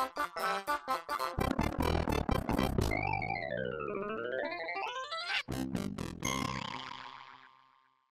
you